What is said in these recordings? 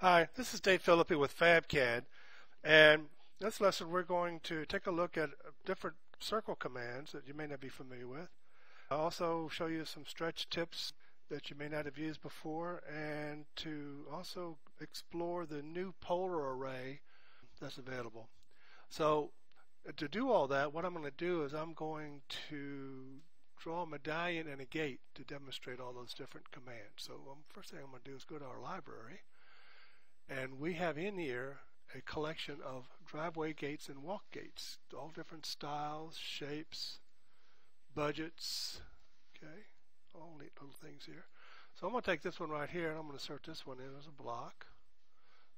Hi, this is Dave Philippi with FabCAD, and this lesson we're going to take a look at different circle commands that you may not be familiar with. I'll also show you some stretch tips that you may not have used before and to also explore the new polar array that's available. So to do all that, what I'm going to do is I'm going to draw a medallion and a gate to demonstrate all those different commands. So um, first thing I'm going to do is go to our library and we have in here a collection of driveway gates and walk gates, all different styles, shapes, budgets, okay, all neat little things here. So I'm going to take this one right here and I'm going to insert this one in as a block.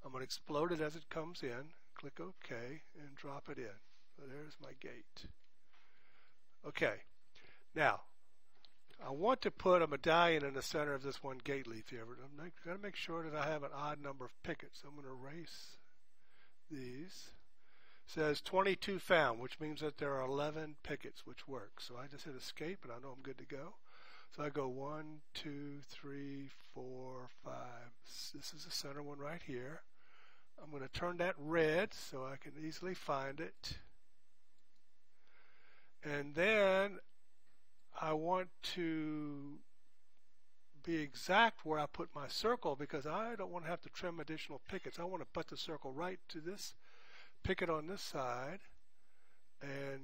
I'm going to explode it as it comes in, click OK, and drop it in. So there's my gate. Okay, now I want to put a medallion in the center of this one gate leaf here. But I've got to make sure that I have an odd number of pickets. I'm going to erase these. It says 22 found, which means that there are 11 pickets which work. So I just hit escape and I know I'm good to go. So I go one, two, three, four, five. This is the center one right here. I'm going to turn that red so I can easily find it. And then I want to be exact where I put my circle because I don't want to have to trim additional pickets. I want to put the circle right to this picket on this side and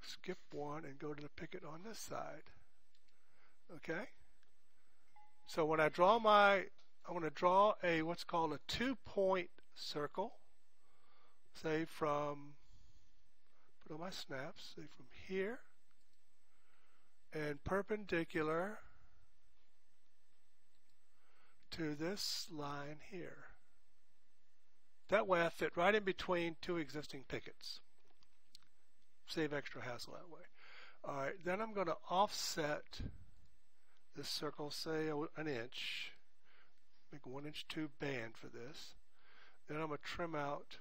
skip one and go to the picket on this side. Okay? So when I draw my, I want to draw a what's called a two-point circle. Say from, put on my snaps, say from here and perpendicular to this line here. That way I fit right in between two existing pickets. Save extra hassle that way. Alright, then I'm going to offset this circle, say an inch. Make a one inch tube band for this. Then I'm going to trim out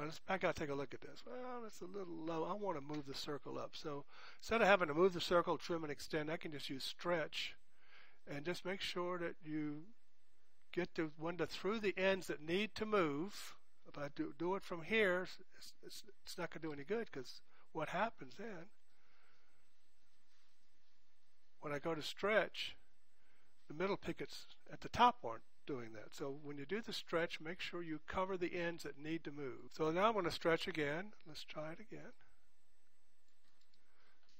I just I got to take a look at this. Well, it's a little low. I want to move the circle up. So instead of having to move the circle, trim and extend, I can just use stretch and just make sure that you get the window through the ends that need to move. If I do, do it from here, it's, it's, it's not going to do any good because what happens then, when I go to stretch, the middle pickets at the top aren't doing that. So when you do the stretch, make sure you cover the ends that need to move. So now I'm going to stretch again. Let's try it again.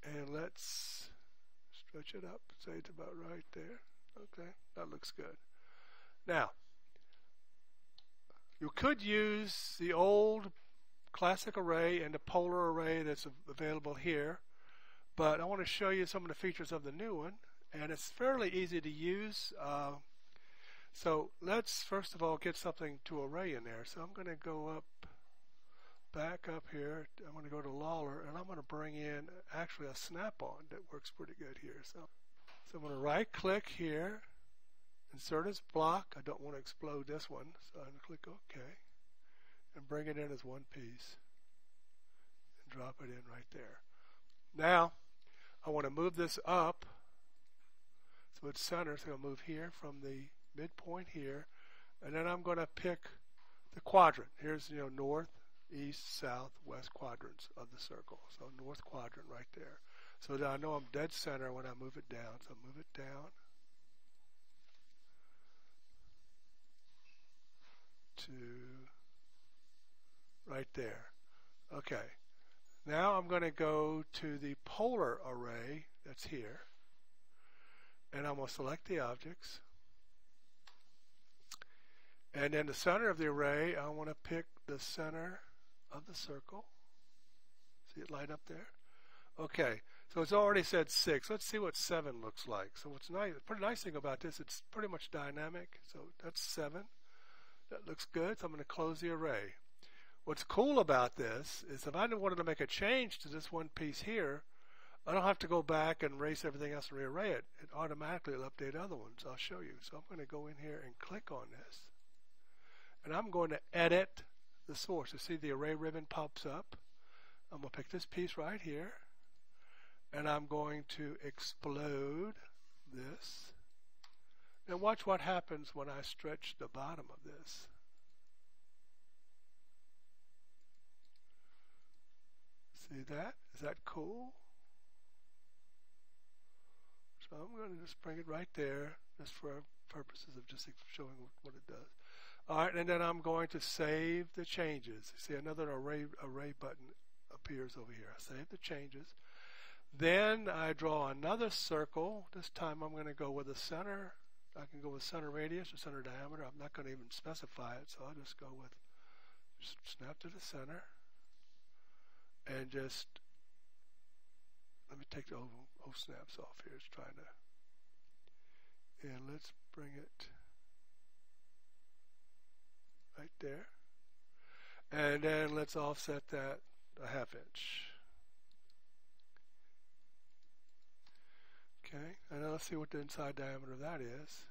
And let's stretch it up. Say it's about right there. Okay, that looks good. Now, you could use the old classic array and the polar array that's available here, but I want to show you some of the features of the new one, and it's fairly easy to use. Uh, so let's first of all get something to array in there. So I'm going to go up, back up here. I'm going to go to Lawler and I'm going to bring in actually a snap-on that works pretty good here. So, so I'm going to right click here, insert as block. I don't want to explode this one. So I'm going to click OK and bring it in as one piece and drop it in right there. Now I want to move this up so it's center. So I'll move here from the midpoint here, and then I'm going to pick the quadrant. Here's, you know, north, east, south, west quadrants of the circle. So north quadrant right there. So that I know I'm dead center when I move it down. So move it down to right there. Okay. Now I'm going to go to the polar array that's here. And I'm going to select the objects. And in the center of the array, I want to pick the center of the circle. See it light up there? Okay, so it's already said 6. Let's see what 7 looks like. So what's nice, the pretty nice thing about this, it's pretty much dynamic. So that's 7. That looks good. So I'm going to close the array. What's cool about this is if I wanted to make a change to this one piece here, I don't have to go back and erase everything else and rearray it. It automatically will update other ones. I'll show you. So I'm going to go in here and click on this and I'm going to edit the source. You see the array ribbon pops up. I'm going to pick this piece right here and I'm going to explode this And watch what happens when I stretch the bottom of this. See that? Is that cool? So I'm going to just bring it right there, just for purposes of just showing what it does. All right, and then I'm going to save the changes. See, another array array button appears over here. I save the changes. Then I draw another circle. This time I'm going to go with a center. I can go with center radius or center diameter. I'm not going to even specify it, so I'll just go with snap to the center and just let me take the O, o snaps off here. It's trying to and let's bring it right there and then let's offset that a half inch okay and now let's see what the inside diameter of that is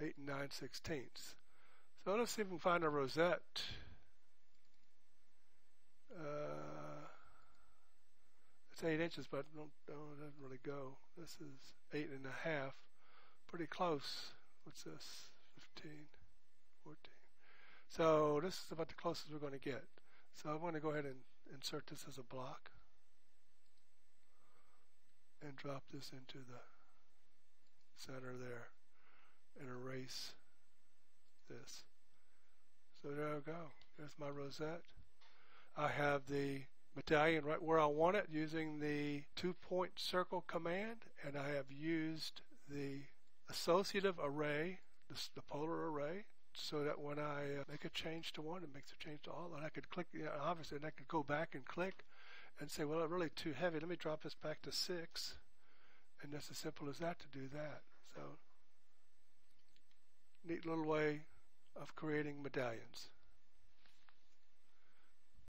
8 and 9 sixteenths so let's see if we can find a rosette uh, it's eight inches, but don't, don't, it doesn't really go. This is eight and a half, pretty close. What's this? 15, 14. So this is about the closest we're going to get. So I'm going to go ahead and insert this as a block and drop this into the center there and erase this. So there we go. There's my rosette. I have the medallion right where I want it using the two point circle command and I have used the associative array, the polar array, so that when I uh, make a change to one, it makes a change to all. And I could click, you know, obviously, and I could go back and click and say, well, it's really too heavy. Let me drop this back to six. And it's as simple as that to do that. So, neat little way of creating medallions.